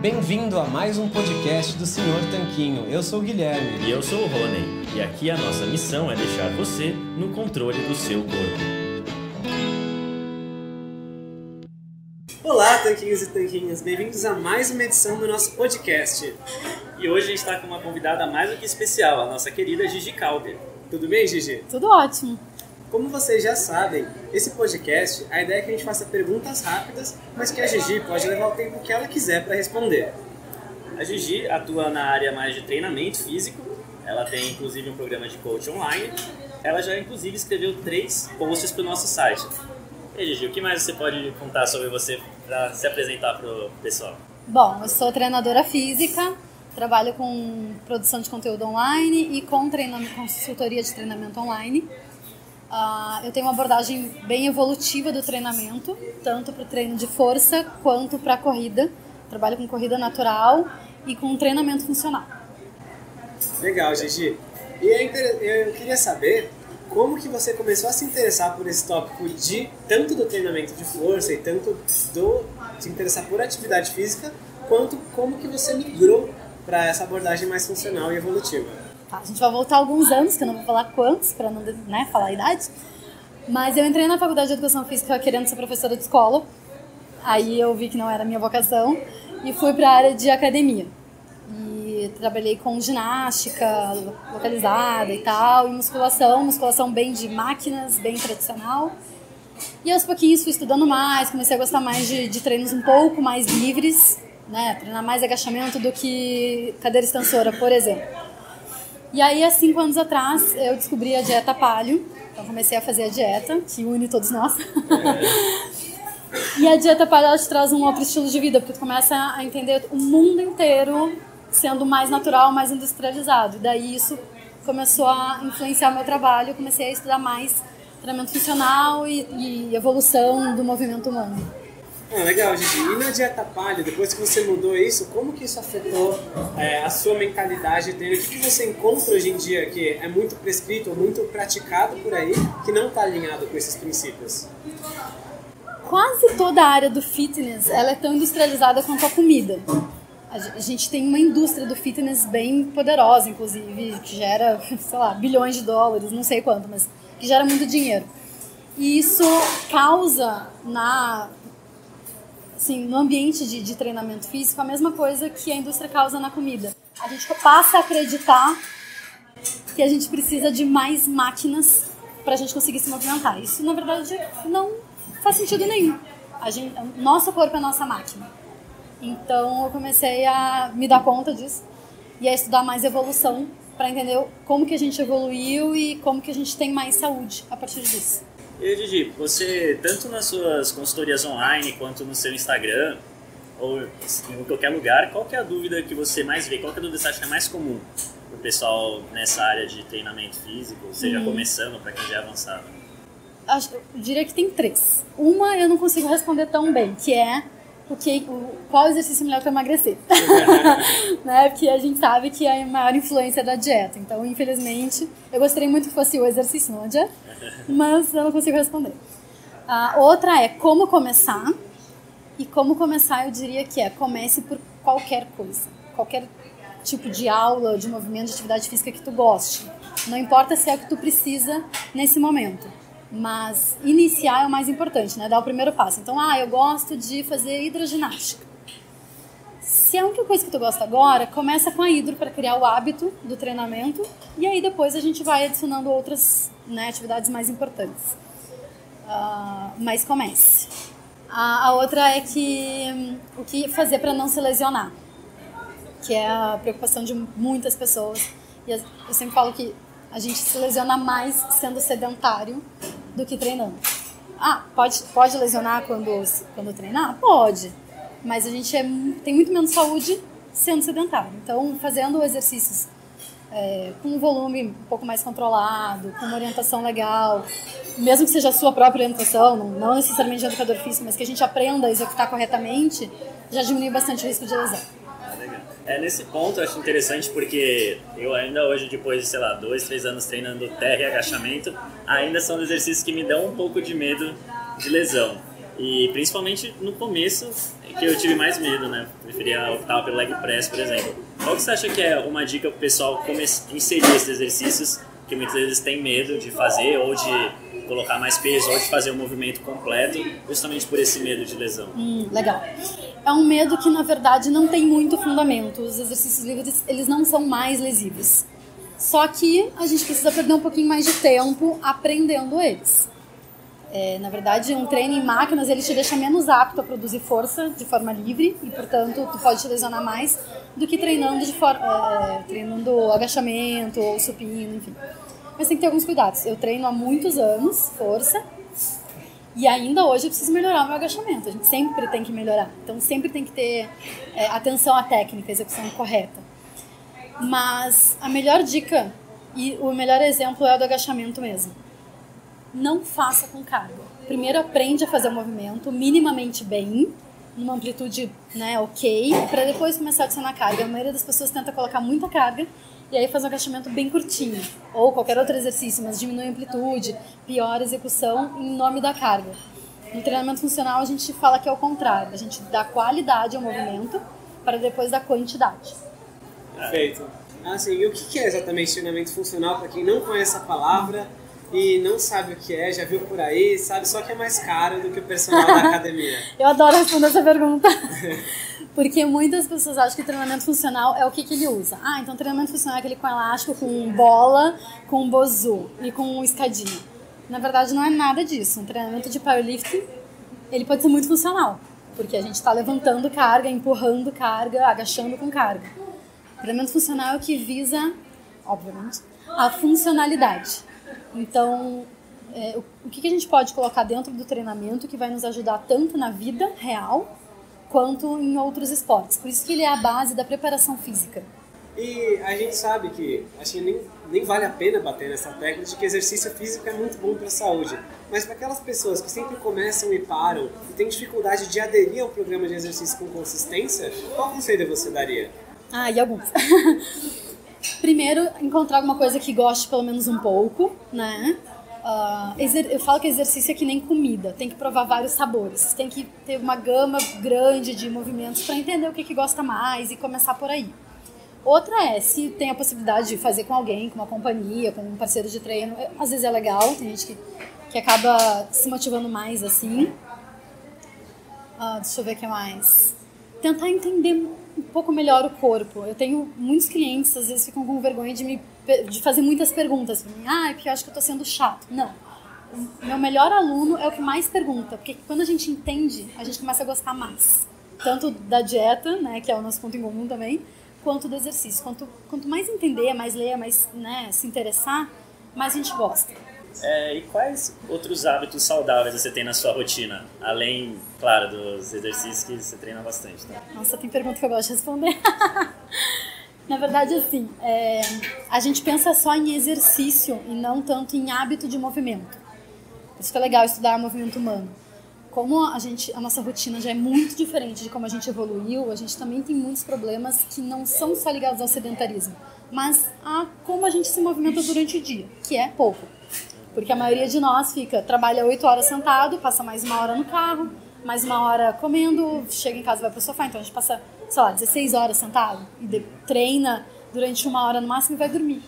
Bem-vindo a mais um podcast do Senhor Tanquinho. Eu sou o Guilherme. E eu sou o Rony. E aqui a nossa missão é deixar você no controle do seu corpo. Olá, tanquinhos e tanquinhas, bem-vindos a mais uma edição do nosso podcast. E hoje a gente está com uma convidada mais do que especial, a nossa querida Gigi Calder. Tudo bem, Gigi? Tudo ótimo. Como vocês já sabem, esse podcast, a ideia é que a gente faça perguntas rápidas, mas que a Gigi pode levar o tempo que ela quiser para responder. A Gigi atua na área mais de treinamento físico, ela tem inclusive um programa de coach online. Ela já inclusive escreveu três posts para o nosso site. E Gigi, o que mais você pode contar sobre você para se apresentar para o pessoal? Bom, eu sou treinadora física, trabalho com produção de conteúdo online e com treinamento, consultoria de treinamento online. Uh, eu tenho uma abordagem bem evolutiva do treinamento, tanto para o treino de força quanto para a corrida. Trabalho com corrida natural e com treinamento funcional. Legal, Gigi. E é eu queria saber como que você começou a se interessar por esse tópico de tanto do treinamento de força e tanto do se interessar por atividade física, quanto como que você migrou para essa abordagem mais funcional e evolutiva. Tá, a gente vai voltar alguns anos, que eu não vou falar quantos, para não né, falar a idade. Mas eu entrei na faculdade de educação física querendo ser professora de escola. Aí eu vi que não era minha vocação e fui para a área de academia. E trabalhei com ginástica localizada e tal, e musculação, musculação bem de máquinas, bem tradicional. E aos pouquinhos fui estudando mais, comecei a gostar mais de, de treinos um pouco mais livres, né? Treinar mais agachamento do que cadeira extensora, por exemplo. E aí, há cinco anos atrás, eu descobri a dieta palio. Então, comecei a fazer a dieta, que une todos nós. e a dieta palio, ela te traz um outro estilo de vida, porque tu começa a entender o mundo inteiro sendo mais natural, mais industrializado. Daí, isso começou a influenciar meu trabalho. Eu comecei a estudar mais treinamento funcional e, e evolução do movimento humano. Ah, legal, Gigi. E na dieta palha, depois que você mudou isso, como que isso afetou é, a sua mentalidade treino? O que, que você encontra hoje em dia que é muito prescrito, muito praticado por aí, que não está alinhado com esses princípios? Quase toda a área do fitness ela é tão industrializada quanto a comida. A gente tem uma indústria do fitness bem poderosa, inclusive, que gera, sei lá, bilhões de dólares, não sei quanto, mas que gera muito dinheiro. E isso causa na assim, no ambiente de, de treinamento físico, a mesma coisa que a indústria causa na comida. A gente passa a acreditar que a gente precisa de mais máquinas para a gente conseguir se movimentar. Isso, na verdade, não faz sentido nenhum. A gente, nosso corpo é nossa máquina. Então, eu comecei a me dar conta disso e a estudar mais evolução para entender como que a gente evoluiu e como que a gente tem mais saúde a partir disso. E Gigi, você, tanto nas suas consultorias online quanto no seu Instagram, ou em qualquer lugar, qual é a dúvida que você mais vê? Qual é a dúvida que você acha que é mais comum para o pessoal nessa área de treinamento físico, seja uhum. começando para quem já é avançado? Acho, eu diria que tem três. Uma eu não consigo responder tão bem, que é o que, o, qual exercício melhor para emagrecer. né? Porque a gente sabe que é a maior influência da dieta. Então, infelizmente, eu gostaria muito que fosse o exercício, não a dieta mas eu não consigo responder. A outra é como começar. E como começar, eu diria que é comece por qualquer coisa. Qualquer tipo de aula, de movimento, de atividade física que tu goste. Não importa se é o que tu precisa nesse momento. Mas iniciar é o mais importante, né? Dar o primeiro passo. Então, ah, eu gosto de fazer hidroginástica. Se é a única coisa que tu gosta agora, começa com a hidro para criar o hábito do treinamento e aí depois a gente vai adicionando outras né, atividades mais importantes. Uh, mas comece. A, a, outra é que o que fazer para não se lesionar, que é a preocupação de muitas pessoas. E eu sempre falo que a gente se lesiona mais sendo sedentário do que treinando. Ah, pode, pode lesionar quando, quando treinar? Pode. Mas a gente é, tem muito menos saúde sendo sedentário. Então, fazendo exercícios é, com um volume um pouco mais controlado, com uma orientação legal, mesmo que seja a sua própria orientação, não, não necessariamente de educador físico, mas que a gente aprenda a executar corretamente, já diminui bastante o risco de lesão. É, nesse ponto eu acho interessante porque eu ainda hoje, depois de, sei lá, dois, três anos treinando terra e agachamento, ainda são exercícios que me dão um pouco de medo de lesão. E principalmente no começo, que eu tive mais medo, né? Preferia optar pelo leg press, por exemplo. Qual que você acha que é uma dica para o pessoal inserir esses exercícios que muitas vezes tem medo de fazer ou de colocar mais peso ou de fazer um movimento completo, justamente por esse medo de lesão? Hum, legal. É um medo que na verdade não tem muito fundamento. Os exercícios livres eles não são mais lesivos. Só que a gente precisa perder um pouquinho mais de tempo aprendendo eles. É, na verdade, um treino em máquinas ele te deixa menos apto a produzir força de forma livre e, portanto, tu pode te lesionar mais do que treinando de for é, treinando agachamento ou supino, enfim. Mas tem que ter alguns cuidados. Eu treino há muitos anos força e ainda hoje eu preciso melhorar o meu agachamento. A gente sempre tem que melhorar. Então sempre tem que ter é, atenção à técnica, execução correta. Mas a melhor dica e o melhor exemplo é o do agachamento mesmo não faça com carga. Primeiro aprende a fazer o movimento minimamente bem, numa amplitude né, ok, para depois começar a adicionar carga. A maioria das pessoas tenta colocar muita carga e aí faz um agachamento bem curtinho, ou qualquer outro exercício, mas diminui a amplitude, pior execução em nome da carga. No treinamento funcional a gente fala que é o contrário, a gente dá qualidade ao movimento para depois dar quantidade. Perfeito. Assim, e o que é exatamente treinamento funcional para quem não conhece a palavra? e não sabe o que é, já viu por aí, sabe só que é mais caro do que o personal da academia? Eu adoro responder essa pergunta. Porque muitas pessoas acham que treinamento funcional é o que, que ele usa. Ah, então treinamento funcional é aquele com elástico, com bola, com bozu e com escadinha. Na verdade, não é nada disso. Um treinamento de powerlifting, ele pode ser muito funcional. Porque a gente está levantando carga, empurrando carga, agachando com carga. Treinamento funcional é o que visa, obviamente, a funcionalidade. Então, é, o, que, a gente pode colocar dentro do treinamento que vai nos ajudar tanto na vida real quanto em outros esportes. Por isso que ele é a base da preparação física. E a gente sabe que acho que nem, nem vale a pena bater nessa tecla de que exercício físico é muito bom para a saúde. Mas para aquelas pessoas que sempre começam e param e têm dificuldade de aderir ao programa de exercício com consistência, qual conselho você daria? Ah, e alguns. Primeiro, encontrar alguma coisa que goste pelo menos um pouco, né? Uh, eu falo que exercício é que nem comida, tem que provar vários sabores, tem que ter uma gama grande de movimentos para entender o que, que gosta mais e começar por aí. Outra é, se tem a possibilidade de fazer com alguém, com uma companhia, com um parceiro de treino, é, às vezes é legal, tem gente que, que acaba se motivando mais assim. Uh, deixa eu ver o que mais. Tentar entender um pouco melhor o corpo. Eu tenho muitos clientes, às vezes ficam com vergonha de me de fazer muitas perguntas. Ah, é porque eu acho que eu tô sendo chato. Não. O meu melhor aluno é o que mais pergunta, porque quando a gente entende, a gente começa a gostar mais. Tanto da dieta, né, que é o nosso ponto em comum também, quanto do exercício. Quanto, quanto mais entender, mais ler, mais né, se interessar, mais a gente gosta. É, e quais outros hábitos saudáveis você tem na sua rotina? Além, claro, dos exercícios que você treina bastante. Tá? Nossa, tem pergunta que eu gosto de responder. na verdade, assim, é, a gente pensa só em exercício e não tanto em hábito de movimento. Por isso que é legal estudar movimento humano. Como a, gente, a nossa rotina já é muito diferente de como a gente evoluiu, a gente também tem muitos problemas que não são só ligados ao sedentarismo, mas a como a gente se movimenta durante o dia, que é pouco. Porque a maioria de nós fica, trabalha 8 horas sentado, passa mais uma hora no carro, mais uma hora comendo, chega em casa vai pro sofá. Então a gente passa, sei lá, 16 horas sentado e de, treina durante uma hora no máximo e vai dormir.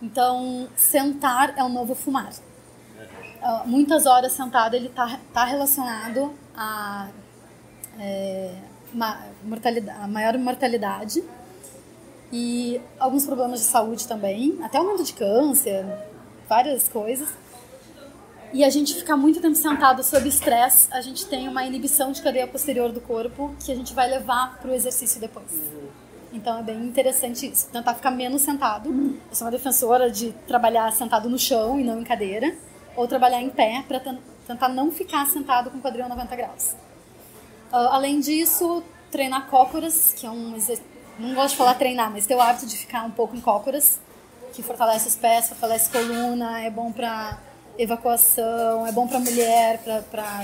Então, sentar é o novo fumar. Uh, muitas horas sentado ele está tá relacionado a, é, uma mortalidade, a maior mortalidade e alguns problemas de saúde também, até aumento de câncer, várias coisas. E a gente ficar muito tempo sentado sob estresse, a gente tem uma inibição de cadeia posterior do corpo que a gente vai levar para o exercício depois. Então é bem interessante isso, tentar ficar menos sentado. Eu sou uma defensora de trabalhar sentado no chão e não em cadeira, ou trabalhar em pé para tentar não ficar sentado com o quadril 90 graus. Uh, além disso, treinar cócoras, que é um exercício. Não gosto de falar treinar, mas ter o hábito de ficar um pouco em cócoras que fortalece os pés, fortalece coluna, é bom para evacuação, é bom para mulher, para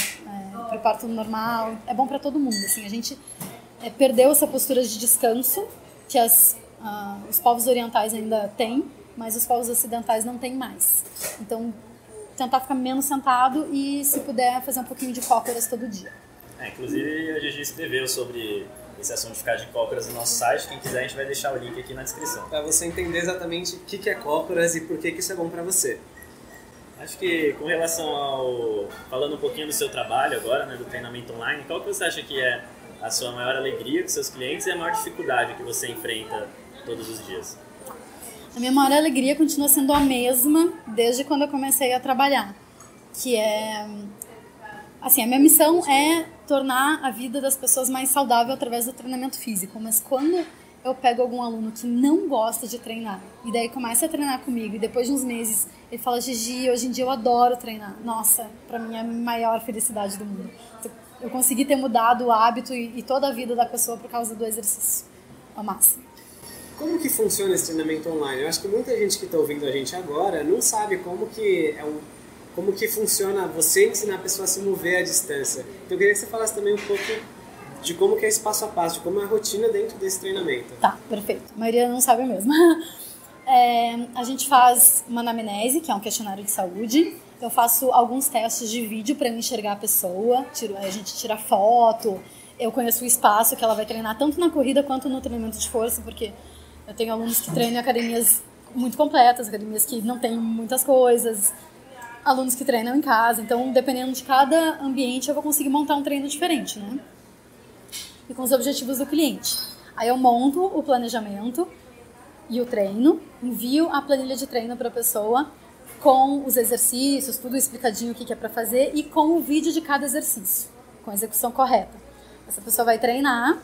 é, parto normal, é bom para todo mundo. Assim, a gente é, perdeu essa postura de descanso que as, os povos orientais ainda têm, mas os povos ocidentais não têm mais. Então, tentar ficar menos sentado e, se puder, fazer um pouquinho de cócoras todo dia. É, inclusive, a Gigi escreveu sobre esse assunto de ficar de cócoras no nosso site. Quem quiser, a gente vai deixar o link aqui na descrição. Para você entender exatamente o que é cócoras e por que isso é bom para você. Acho que com relação ao. Falando um pouquinho do seu trabalho agora, né, do treinamento online, qual que você acha que é a sua maior alegria com seus clientes e a maior dificuldade que você enfrenta todos os dias? A minha maior alegria continua sendo a mesma desde quando eu comecei a trabalhar, que é assim, a minha missão é tornar a vida das pessoas mais saudável através do treinamento físico, mas quando eu pego algum aluno que não gosta de treinar e daí começa a treinar comigo e depois de uns meses ele fala Gigi, hoje em dia eu adoro treinar. Nossa, para mim é a maior felicidade do mundo. Eu consegui ter mudado o hábito e, toda a vida da pessoa por causa do exercício. É o máximo. Como que funciona esse treinamento online? Eu acho que muita gente que está ouvindo a gente agora não sabe como que é um, como que funciona você ensinar a pessoa a se mover à distância. Então eu queria que você falasse também um pouco de como que é esse passo a passo, de como é a rotina dentro desse treinamento. Tá, perfeito. A maioria não sabe mesmo. É, a gente faz uma anamnese, que é um questionário de saúde. Eu faço alguns testes de vídeo para enxergar a pessoa. Tiro, a gente tira foto. Eu conheço o espaço que ela vai treinar tanto na corrida quanto no treinamento de força, porque eu tenho alunos que treinam em academias muito completas, academias que não tem muitas coisas, alunos que treinam em casa. Então, dependendo de cada ambiente, eu vou conseguir montar um treino diferente, né? E com os objetivos do cliente. Aí eu monto o planejamento e o treino, envio a planilha de treino para a pessoa com os exercícios, tudo explicadinho o que é para fazer e com o vídeo de cada exercício, com a execução correta. Essa pessoa vai treinar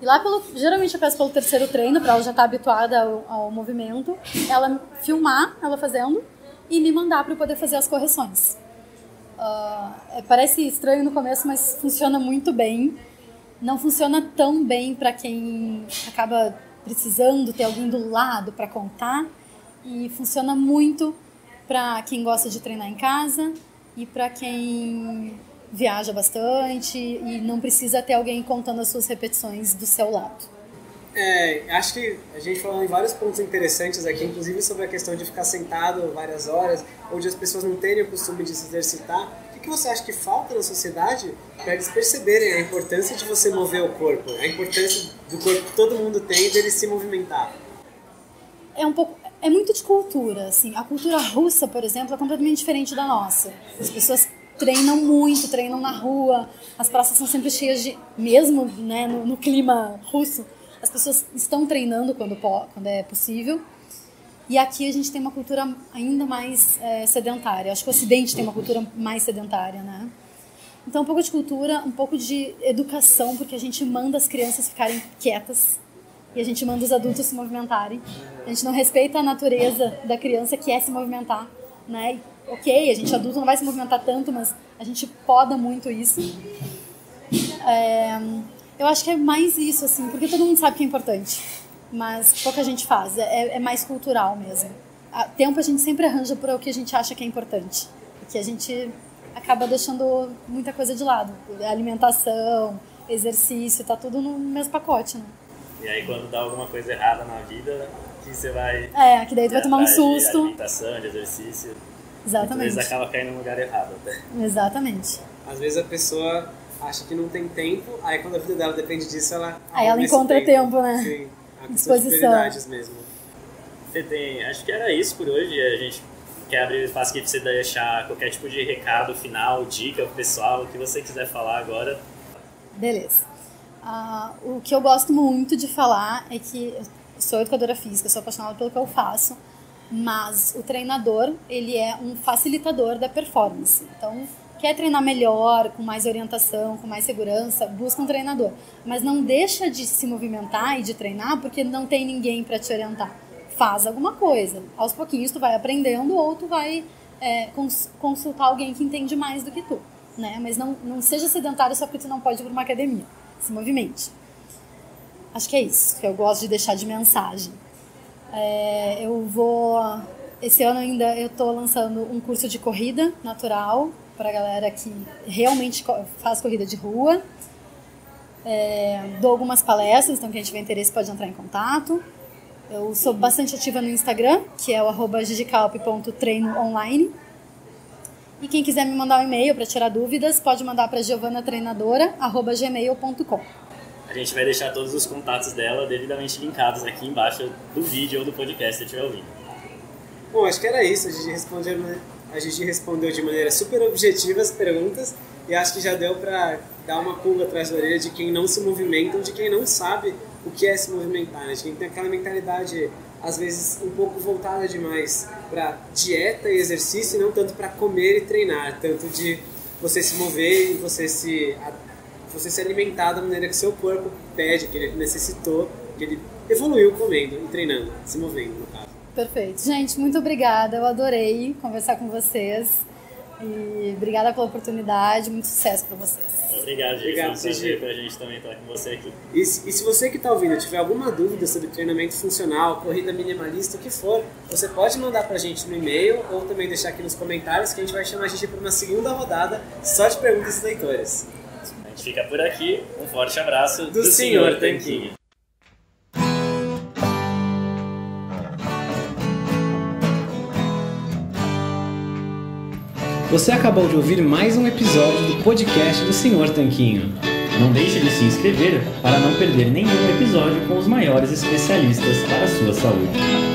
e lá pelo, geralmente eu peço pelo terceiro treino para ela já estar tá habituada ao, ao, movimento, ela filmar ela fazendo e me mandar para eu poder fazer as correções. Uh, parece estranho no começo, mas funciona muito bem. Não funciona tão bem para quem acaba precisando ter alguém do lado para contar e funciona muito para quem gosta de treinar em casa e para quem viaja bastante e não precisa ter alguém contando as suas repetições do seu lado. É, acho que a gente falou em vários pontos interessantes aqui, inclusive sobre a questão de ficar sentado várias horas, onde as pessoas não terem o costume de se exercitar. O que você acha que falta na sociedade para eles perceberem a importância de você mover o corpo, a importância do corpo que todo mundo tem dele se movimentar? É um pouco, é muito de cultura, assim. A cultura russa, por exemplo, é completamente diferente da nossa. As pessoas treinam muito, treinam na rua, as praças são sempre cheias de, mesmo né, no, no clima russo, as pessoas estão treinando quando, quando é possível. E aqui a gente tem uma cultura ainda mais é, sedentária. Acho que o Ocidente tem uma cultura mais sedentária, né? Então, um pouco de cultura, um pouco de educação, porque a gente manda as crianças ficarem quietas e a gente manda os adultos se movimentarem. A gente não respeita a natureza da criança que é se movimentar, né? ok, a gente adulto não vai se movimentar tanto, mas a gente poda muito isso. É, eu acho que é mais isso, assim, porque todo mundo sabe que é importante, mas pouca gente faz, é, é mais cultural mesmo. A tempo a gente sempre arranja para o que a gente acha que é importante, que a gente acaba deixando muita coisa de lado. Alimentação, exercício, tá tudo no mesmo pacote, né? E aí quando dá alguma coisa errada na vida, que você vai... É, que daí tu vai tomar um susto. De alimentação, de exercício. Exatamente. Às vezes acaba caindo no lugar errado até. Exatamente. Às vezes a pessoa acha que não tem tempo, aí quando a vida dela depende disso, ela. Aí ela encontra tempo. tempo, né? Sim, a disposição. mesmo. Você tem. Acho que era isso por hoje. A gente quer abrir espaço aqui pra você deixar qualquer tipo de recado final, dica pro pessoal, o que você quiser falar agora. Beleza. Uh, o que eu gosto muito de falar é que eu sou educadora física, sou apaixonada pelo que eu faço mas o treinador ele é um facilitador da performance. Então, quer treinar melhor, com mais orientação, com mais segurança, busca um treinador. Mas não deixa de se movimentar e de treinar porque não tem ninguém para te orientar. Faz alguma coisa. Aos pouquinhos tu vai aprendendo ou tu vai é, cons consultar alguém que entende mais do que tu. Né? Mas não, não seja sedentário só porque tu não pode ir para uma academia. Se movimente. Acho que é isso que eu gosto de deixar de mensagem. É, eu vou. Esse ano ainda eu estou lançando um curso de corrida natural para a galera que realmente faz corrida de rua. É, dou algumas palestras, então quem tiver interesse pode entrar em contato. Eu sou bastante ativa no Instagram, que é o arroba gigicalp.treinoonline. E quem quiser me mandar um e-mail para tirar dúvidas, pode mandar para giovanatreinadora@gmail.com. A gente vai deixar todos os contatos dela devidamente linkados aqui embaixo do vídeo ou do podcast se estiver ouvindo. Bom, acho que era isso. A gente respondeu, a gente respondeu de maneira super objetiva as perguntas e acho que já deu para dar uma pulga atrás da orelha de quem não se movimenta ou de quem não sabe o que é se movimentar, né? De quem tem aquela mentalidade às vezes um pouco voltada demais para dieta e exercício e não tanto para comer e treinar, tanto de você se mover e você se você se alimentar da maneira que seu corpo pede, que ele necessitou, que ele evoluiu comendo e treinando, se movendo. Perfeito. Gente, muito obrigada. Eu adorei conversar com vocês. E obrigada pela oportunidade. Muito sucesso para vocês. Obrigado, Gigi. Obrigado, Foi um prazer pra gente também estar com você aqui. E, e se você que está ouvindo tiver alguma dúvida sobre treinamento funcional, corrida minimalista, o que for, você pode mandar pra gente no e-mail ou também deixar aqui nos comentários que a gente vai chamar a gente para uma segunda rodada só de perguntas dos leitores gente fica por aqui. Um forte abraço do, do Senhor Tanquinho. Você acabou de ouvir mais um episódio do podcast do Senhor Tanquinho. Não deixe de se inscrever para não perder nenhum episódio com os maiores especialistas para a sua saúde.